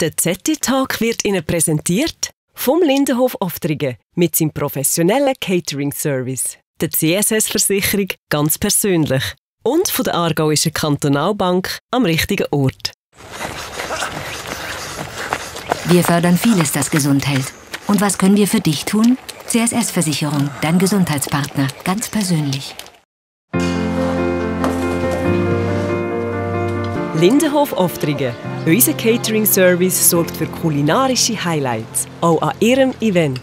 Der ZT-Talk wird Ihnen präsentiert vom Lindenhof Oftringen mit seinem professionellen Catering-Service, der CSS-Versicherung ganz persönlich und von der Aargauischen Kantonalbank am richtigen Ort. Wir fördern vieles, das gesund hält. Und was können wir für dich tun? CSS-Versicherung, dein Gesundheitspartner, ganz persönlich. Lindenhof Oftringen. Unser Catering-Service sorgt für kulinarische Highlights, auch an Ihrem Event.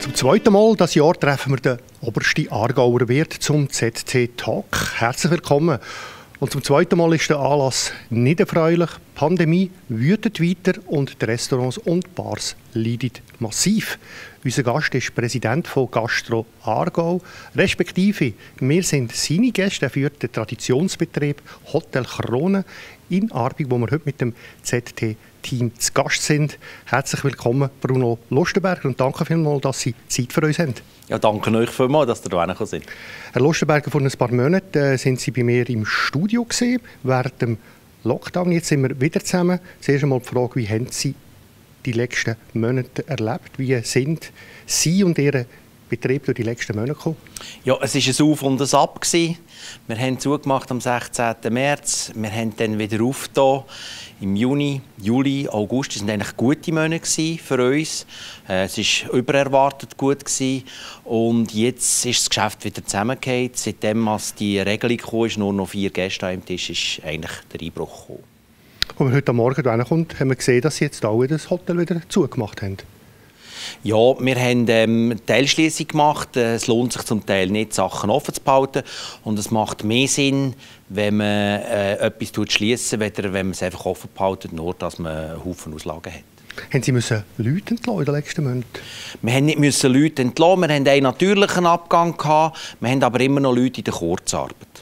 Zum zweiten Mal dieses Jahr treffen wir den obersten Aargauer Wirt zum ZT Talk. Herzlich willkommen. Und zum zweiten Mal ist der Anlass nicht erfreulich. Die Pandemie wütet weiter und die Restaurants und Bars leiden massiv. Unser Gast ist Präsident von Gastro Aargau, respektive wir sind seine Gäste. Er führt den Traditionsbetrieb Hotel Krone in Arbig, wo wir heute mit dem ZT-Team zu Gast sind. Herzlich willkommen, Bruno Lustenberger, und danke vielmals, dass Sie Zeit für uns haben. Ja, danke euch vielmals, dass ihr da sind. Herr Lustenberger, vor ein paar Monaten äh, sind Sie bei mir im Studio gewesen, während dem Lockdown. Jetzt sind wir wieder zusammen. Zuerst einmal die Frage, wie haben Sie die letzten Monate erlebt? Wie sind Sie und Ihre Betrieb durch die letzten Monate gekommen? Ja, es war ein Auf und ein Ab. Gewesen. Wir haben zugemacht am 16. März. Wir haben dann wieder aufgetan im Juni, Juli, August. Das waren eigentlich gute Monate für uns. Äh, es war übererwartet gut. Gewesen. Und jetzt ist das Geschäft wieder zusammengefallen. Seitdem als die Regelung kam, ist nur noch vier Gäste am Tisch, ist eigentlich der Einbruch gekommen. Als wir heute Morgen hierher haben wir gesehen, dass Sie jetzt auch das Hotel wieder zugemacht haben. Ja, wir haben ähm, Teilschließung gemacht. Es lohnt sich zum Teil nicht, Sachen offen zu behalten. Und es macht mehr Sinn, wenn man äh, etwas schließen weder wenn man es einfach offen behalten, nur dass man einen Haufen Auslagen hat. Haben Sie müssen Leute entlassen in den letzten Monaten? Wir haben nicht müssen Leute entlassen. Wir hatten einen natürlichen Abgang. Gehabt. Wir haben aber immer noch Leute in der Kurzarbeit.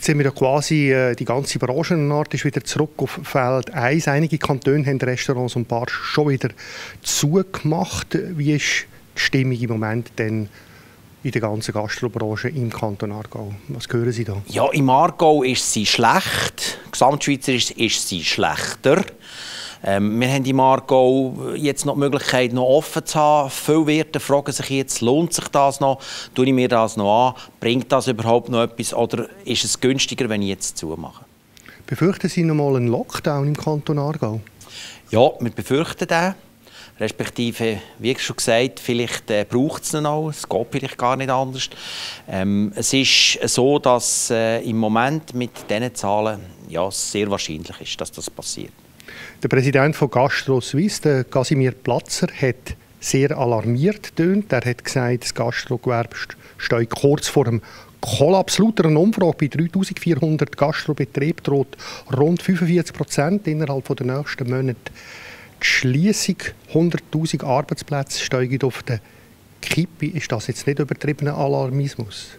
Jetzt sind wir ja quasi, äh, die ganze Branchenart ist wieder zurück auf Feld 1. Einige Kantone haben Restaurants und Bars schon wieder zugemacht. Wie ist die Stimmung im Moment denn in der ganzen Gastrobranche im Kanton Aargau? Was hören Sie da? Ja, im Aargau ist sie schlecht. Gesamtschweizerisch ist sie schlechter. Ähm, wir haben im Aargau jetzt noch die Möglichkeit, noch offen zu haben. Viele Wirte fragen sich jetzt, lohnt sich das noch? Tue ich mir das noch an? Bringt das überhaupt noch etwas? Oder ist es günstiger, wenn ich jetzt zumache? Befürchten Sie noch mal einen Lockdown im Kanton Aargau? Ja, wir befürchten den. Respektive, wie schon gesagt, vielleicht äh, braucht es ihn auch. Es geht vielleicht gar nicht anders. Ähm, es ist so, dass äh, im Moment mit diesen Zahlen ja, sehr wahrscheinlich ist, dass das passiert. Der Präsident von Gastro Suisse, Casimir Platzer, hat sehr alarmiert tönt. Er hat gesagt, das Gastrogewerbe steht kurz vor dem Kollaps. Laut einer Umfrage bei 3400 Gastrobetrieben droht rund 45 Prozent innerhalb der nächsten Monate die Schließung. 100.000 Arbeitsplätze steigen auf der Kippe. Ist das jetzt nicht übertriebener Alarmismus?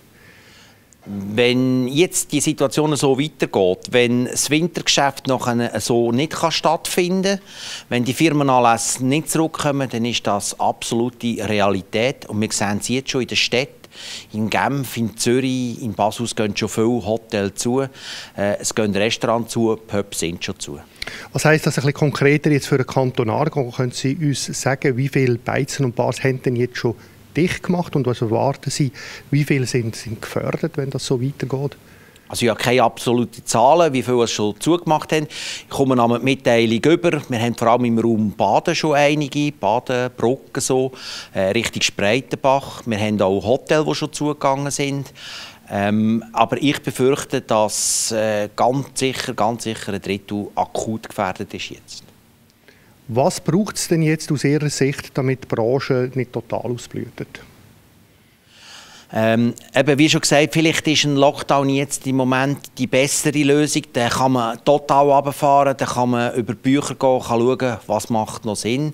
Wenn jetzt die Situation so weitergeht, wenn das Wintergeschäft noch so nicht stattfinden kann, wenn die Firmenanlässe nicht zurückkommen, dann ist das absolute Realität. Und wir sehen es jetzt schon in den Städten. In Genf, in Zürich, in Basel gehen schon viele Hotels zu. Äh, es gehen Restaurants zu, Pubs sind schon zu. Was heisst das ein bisschen konkreter jetzt für den Kanton Aargau? Können Sie uns sagen, wie viele Beizen und Bars haben denn jetzt schon dicht gemacht und was erwarten Sie? Wie viele sind, sind gefördert, wenn das so weitergeht? Also ich habe keine absoluten Zahlen, wie viele es schon zugemacht haben. Ich komme noch mit Mitteilung über. Wir haben vor allem im Raum Baden schon einige, Baden, Bruggen so, äh, Richtung Spreitenbach. Wir haben auch Hotels, die schon zugegangen sind. Ähm, aber ich befürchte, dass äh, ganz sicher, ganz sicher ein Drittel akut gefährdet ist jetzt. Was braucht es denn jetzt aus Ihrer Sicht, damit die Branche nicht total ausblüht? Ähm, eben, wie schon gesagt, vielleicht ist ein Lockdown jetzt im Moment die bessere Lösung. Da kann man total runterfahren, da kann man über Bücher gehen, kann schauen, was macht noch Sinn.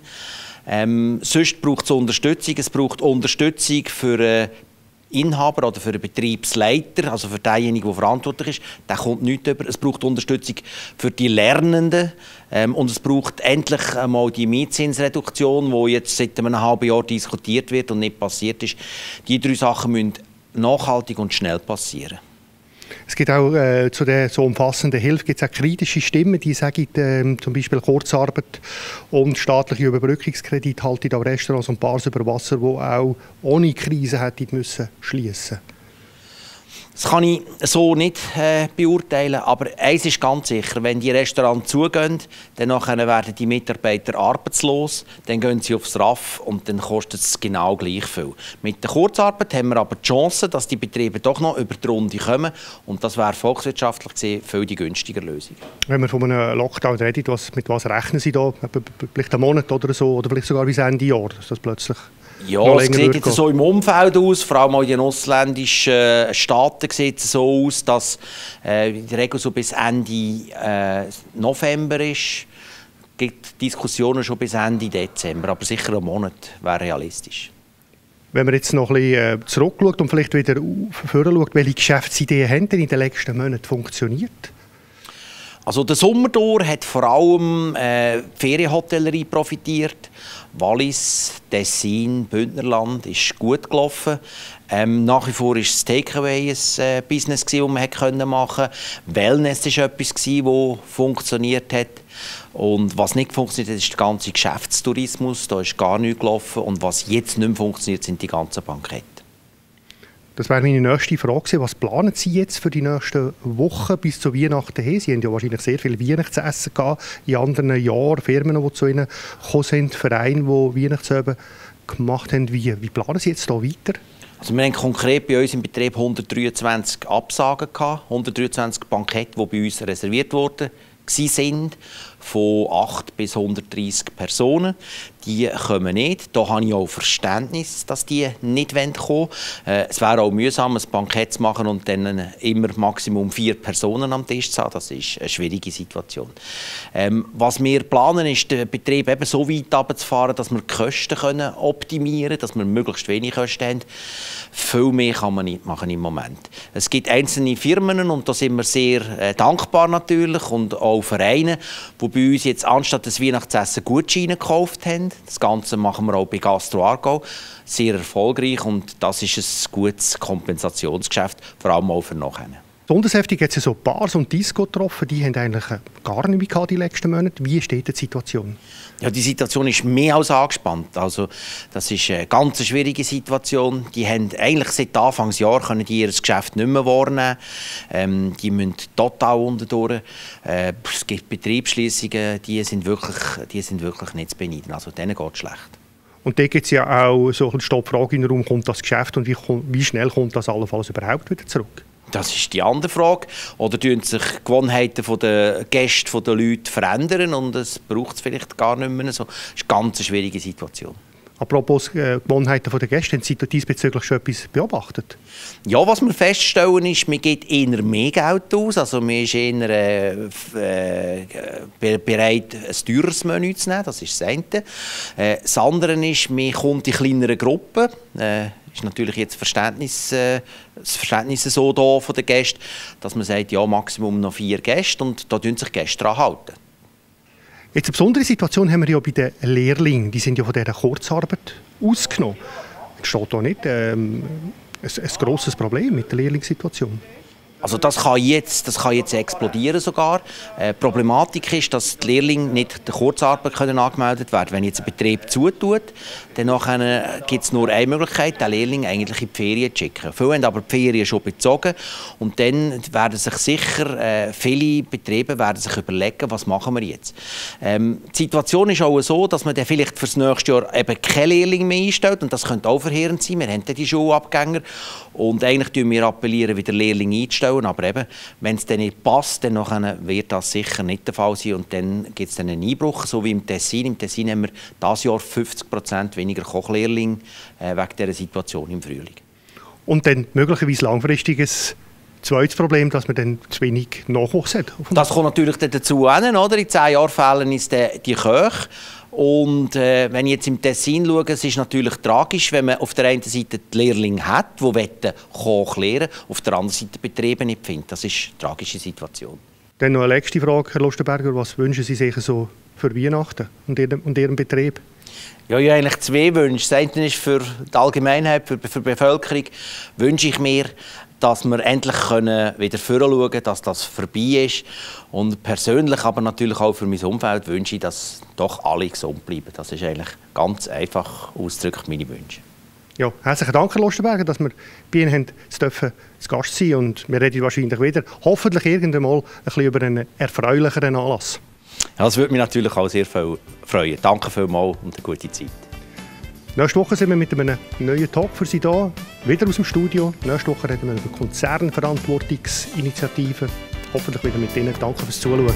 Ähm, sonst braucht es Unterstützung. Es braucht Unterstützung für äh, Inhaber oder für den Betriebsleiter, also für denjenigen, der verantwortlich ist, der kommt nicht über. Es braucht Unterstützung für die Lernenden ähm, und es braucht endlich einmal die Mietzinsreduktion, die jetzt seit einem halben Jahr diskutiert wird und nicht passiert ist. Die drei Sachen müssen nachhaltig und schnell passieren. Es gibt auch äh, zu der so umfassenden Hilfe gibt es auch kritische Stimmen, die sagen, äh, zum Beispiel Kurzarbeit und staatliche Überbrückungskredit halten auch Restaurants und Bars über Wasser, die auch ohne Krise hätten müssen schließen das kann ich so nicht äh, beurteilen, aber eins ist ganz sicher, wenn die Restaurants zugehen, dann werden die Mitarbeiter arbeitslos, dann gehen sie aufs RAF und dann kostet es genau gleich viel. Mit der Kurzarbeit haben wir aber die Chance, dass die Betriebe doch noch über die Runde kommen und das wäre volkswirtschaftlich gesehen viel die günstigere Lösung. Wenn man von einem Lockdown redet, was, mit was rechnen Sie da? Vielleicht einen Monat oder so oder vielleicht sogar bis Ende Jahr, dass das plötzlich ja, es sieht jetzt so im Umfeld aus, vor allem auch in den ausländischen äh, Staaten sieht es so aus, dass äh, in der Regel so bis Ende äh, November ist. Es gibt Diskussionen schon bis Ende Dezember, aber sicher ein Monat wäre realistisch. Wenn man jetzt noch ein bisschen äh, zurückschaut und vielleicht wieder vorher schaut, welche Geschäftsideen haben denn in den letzten Monaten funktioniert? Also der Sommertour hat vor allem äh, Ferienhotellerie profitiert. Wallis, Tessin, Bündnerland ist gut gelaufen. Ähm, nach wie vor war das Takeaway ein äh, Business, das man machen konnte. Wellness war etwas, das funktioniert hat. Und was nicht funktioniert hat, ist der ganze Geschäftstourismus. Da ist gar nichts gelaufen. Und was jetzt nicht mehr funktioniert, sind die ganzen Bankette. Das wäre meine nächste Frage. Was planen Sie jetzt für die nächsten Wochen bis zu Weihnachten hin? Sie haben ja wahrscheinlich sehr viel Weihnachtsessen gehabt in anderen Jahren, Firmen, die zu Ihnen gekommen sind, Vereine, die Weihnachtsabend gemacht haben. Wie, wie planen Sie jetzt hier weiter? Also wir haben konkret bei uns im Betrieb 123 Absagen gehabt, 123 Bankette, die bei uns reserviert wurden sind von 8 bis 130 Personen. Die kommen nicht. Da habe ich auch Verständnis, dass die nicht kommen wollen. Äh, es wäre auch mühsam, ein Bankett zu machen und dann immer Maximum vier Personen am Tisch zu haben. Das ist eine schwierige Situation. Ähm, was wir planen, ist, den Betrieb eben so weit runterzufahren, dass wir die Kosten können optimieren können, dass wir möglichst wenig Kosten haben. Viel mehr kann man nicht machen im Moment. Es gibt einzelne Firmen und da sind wir sehr äh, dankbar natürlich und auch Vereine, die bei uns jetzt anstatt des Weihnachtsessen Gutscheine gekauft haben. Das Ganze machen wir auch bei Gastro Argau. Sehr erfolgreich und das ist ein gutes Kompensationsgeschäft, vor allem auch für nachher. Besonders heftig hat es so Bars und Disco getroffen, die haben eigentlich gar nicht mehr gehabt die letzten Monate. Wie steht die Situation? Ja, die Situation ist mehr als angespannt. Also, das ist eine ganz schwierige Situation. Die haben eigentlich seit Anfangsjahr können die ihr Geschäft nicht mehr wahrnehmen. Ähm, die müssen total unterdurch. Äh, es gibt Betriebsschließungen, die sind wirklich, die sind wirklich nicht zu beneiden. Also, denen geht es schlecht. Und da gibt es ja auch so eine Stopfrage in den Raum, kommt das Geschäft und wie, wie schnell kommt das allenfalls überhaupt wieder zurück? Das ist die andere Frage. Oder tun sich die Gewohnheiten der Gäste, der Leute verändern und es braucht es vielleicht gar nicht mehr so. Das ist eine ganz schwierige Situation. Apropos äh, Gewohnheiten der Gäste, haben Sie diesbezüglich schon etwas beobachtet? Ja, was wir feststellen ist, man gibt eher mehr Geld aus. Also man ist eher äh, äh, bereit, ein teures Menü zu nehmen, das ist das eine. Äh, das andere ist, man kommt in kleineren Gruppen. Äh, ist natürlich jetzt Verständnis, äh, das Verständnis so da von den Gästen, dass man sagt, ja, Maximum noch vier Gäste und da tun sich Gäste daran halten. Jetzt eine besondere Situation haben wir ja bei den Lehrlingen. Die sind ja von dieser Kurzarbeit ausgenommen. Es steht da nicht ähm, ein, ein grosses Problem mit der Lehrlingssituation. Also das kann jetzt, das kann jetzt explodieren sogar. Äh, Problematik ist, dass die Lehrlinge nicht der Kurzarbeit können angemeldet werden Wenn jetzt ein Betrieb zutut, dann gibt es nur eine Möglichkeit, den Lehrling eigentlich in die Ferien zu schicken. Viele haben aber die Ferien schon bezogen und dann werden sich sicher äh, viele Betriebe werden sich überlegen, was machen wir jetzt. Ähm, die Situation ist auch so, dass man dann vielleicht für das nächste Jahr eben keine Lehrling mehr einstellt und das könnte auch verheerend sein. Wir haben dann die Schulabgänger und eigentlich appellieren wir appellieren, wieder Lehrlinge einzustellen stellen. Aber eben, wenn es dann nicht passt, dann wird das sicher nicht der Fall sein. Und dann gibt es dann einen Einbruch, so wie im Tessin. Im Tessin haben wir dieses Jahr 50 Prozent weniger Kochlehrlinge äh, wegen dieser Situation im Frühling. Und dann möglicherweise langfristiges zweites Problem, dass man dann zu wenig Nachwuchs hat. Das kommt natürlich dazu, oder? In zehn Jahren fehlen uns die Köche. Und äh, wenn ich jetzt im Tessin schaue, es ist natürlich tragisch, wenn man auf der einen Seite die Lehrlinge hat, die wollen Koch lehren, auf der anderen Seite Betriebe nicht findet. Das ist eine tragische Situation. Dann noch eine letzte Frage, Herr Lustenberger. Was wünschen Sie sich so für Weihnachten und Ihren, und Ihren Betrieb? Ja, ich habe eigentlich zwei Wünsche. Das eine ist für die Allgemeinheit, für, für die Bevölkerung, wünsche ich mir, dass wir endlich können wieder schauen können, dass das vorbei ist. Und persönlich, aber natürlich auch für mein Umfeld, wünsche ich, dass doch alle gesund bleiben. Das ist eigentlich ganz einfach ausgedrückt meine Wünsche. Ja, herzlichen Dank, Herr Lustenberger, dass wir bei Ihnen haben, dürfen, zu Gast sein und wir reden wahrscheinlich wieder, hoffentlich irgendwann mal ein bisschen über einen erfreulicheren Anlass. Ja, das würde mich natürlich auch sehr freuen. Danke vielmals und eine gute Zeit. Nächste Woche sind wir mit einem neuen Talk für Sie da, wieder aus dem Studio. Nächste Woche reden wir über Konzernverantwortungsinitiativen. Hoffentlich wieder mit Ihnen. Danke fürs Zuschauen.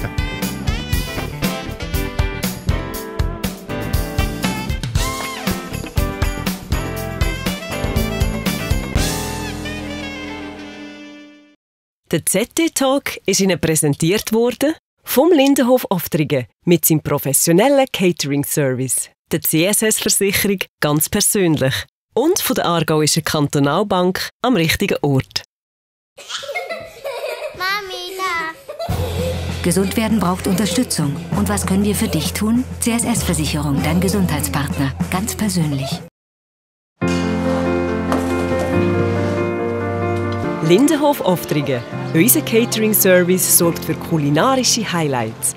Der ZT-Talk ist Ihnen präsentiert worden vom Lindenhof Oftringen mit seinem professionellen Catering-Service, der CSS-Versicherung ganz persönlich und von der Aargauischen Kantonalbank am richtigen Ort. Mami, da. Gesund werden braucht Unterstützung. Und was können wir für dich tun? CSS-Versicherung, dein Gesundheitspartner, ganz persönlich. Lindenhof Oftringen. Unser Catering-Service sorgt für kulinarische Highlights